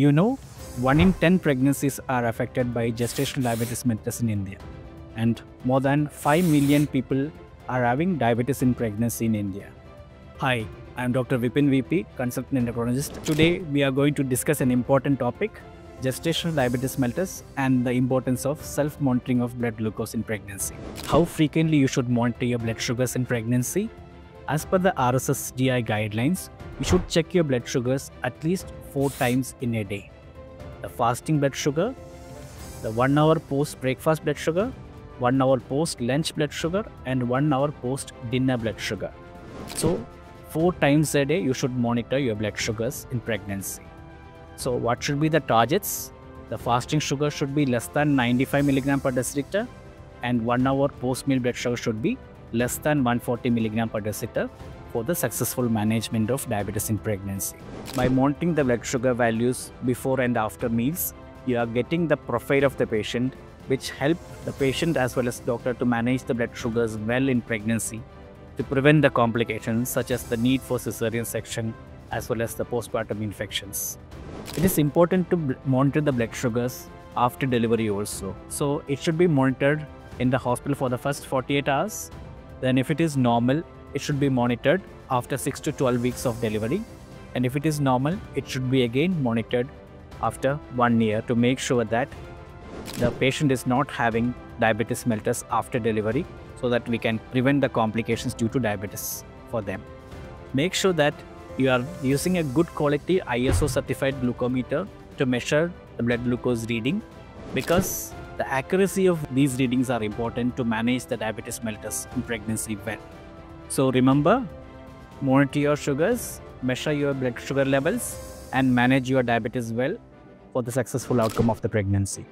You know, 1 in 10 pregnancies are affected by gestational diabetes mellitus in India, and more than 5 million people are having diabetes in pregnancy in India. Hi, I am Dr. Vipin VP, consultant endocrinologist. Today, we are going to discuss an important topic gestational diabetes mellitus and the importance of self monitoring of blood glucose in pregnancy. How frequently you should monitor your blood sugars in pregnancy? As per the RSSDI guidelines, you should check your blood sugars at least 4 times in a day. The fasting blood sugar, the 1 hour post breakfast blood sugar, 1 hour post lunch blood sugar, and 1 hour post dinner blood sugar. So, 4 times a day you should monitor your blood sugars in pregnancy. So what should be the targets? The fasting sugar should be less than 95 milligram per deciliter and 1 hour post meal blood sugar should be less than 140 milligram per deciliter for the successful management of diabetes in pregnancy. By monitoring the blood sugar values before and after meals, you are getting the profile of the patient which help the patient as well as doctor to manage the blood sugars well in pregnancy to prevent the complications such as the need for cesarean section as well as the postpartum infections. It is important to monitor the blood sugars after delivery also. So it should be monitored in the hospital for the first 48 hours. Then if it is normal, it should be monitored after 6 to 12 weeks of delivery. And if it is normal, it should be again monitored after one year to make sure that the patient is not having diabetes mellitus after delivery so that we can prevent the complications due to diabetes for them. Make sure that you are using a good quality ISO certified glucometer to measure the blood glucose reading because the accuracy of these readings are important to manage the diabetes mellitus in pregnancy well. So remember, monitor your sugars, measure your blood sugar levels and manage your diabetes well for the successful outcome of the pregnancy.